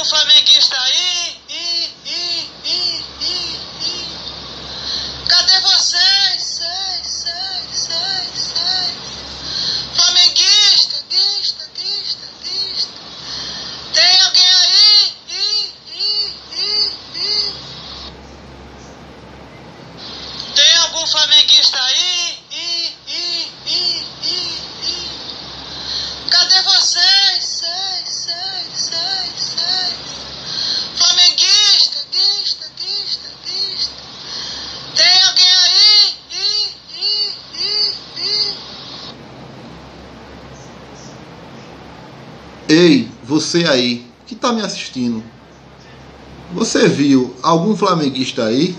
algum flamenguista aí? Ih, ih, ih, ih, ih. Cadê vocês? Seis, seis, seis, seis. Flamenguista, dista, dista, dista. Tem alguém aí? Ih, ih, ih, ih. Tem algum flamenguista aí? Ih, ih, ih, ih, ih. Cadê vocês? Seis, seis, seis, seis. Flamenguista, dista, dista, dista. Tem alguém aí? Ih, ih, ih, ih. Ei, você aí que tá me assistindo. Você viu algum flamenguista aí?